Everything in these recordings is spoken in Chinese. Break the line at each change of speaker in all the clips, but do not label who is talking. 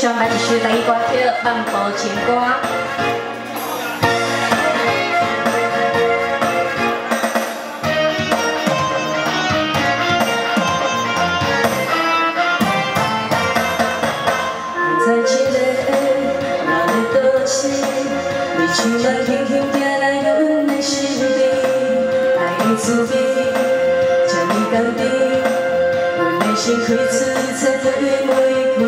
上来一首台语歌曲《漫步情歌》。
在一个哪里都市，你像来轻轻走来阮的身边，爱的滋味这么甘甜，阮的心开出彩彩的玫瑰。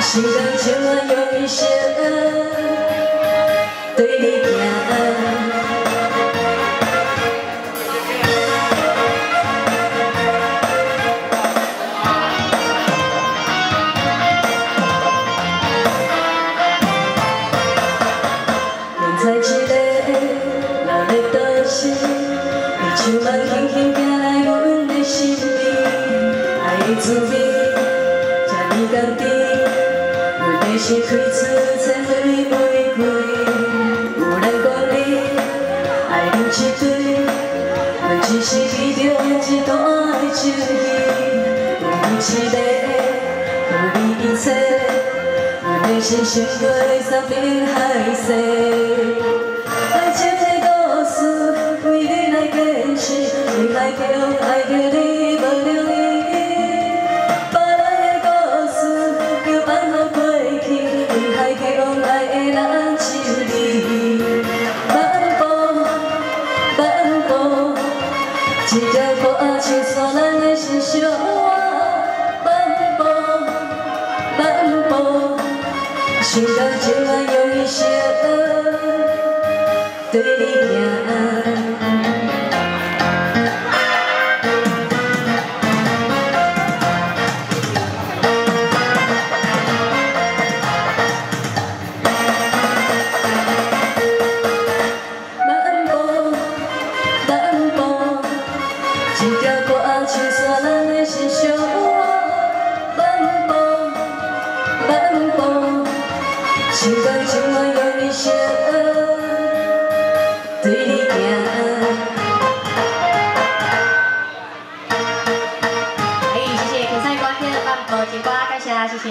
心甘情愿用一生。对你行。人在一个哪里都市，你像梦轻轻走来阮的身边，爱滋味阮的心开出彩彩玫瑰。有人讲你爱你一对，阮只是记着一段爱情，为你痴迷，予你一切，阮的心像过山变海誓。爱情的故事为你来解释，人海中爱着你海中爱的人只有你。漫步，漫步，一条歌唱所咱的心上。漫步，漫步，心甘情愿用一生对你行。步，一条歌唱山的心上。漫步，漫步，心甘情愿用一生对你行。
哎，谢谢比赛歌曲《漫步情歌》，感谢，谢谢。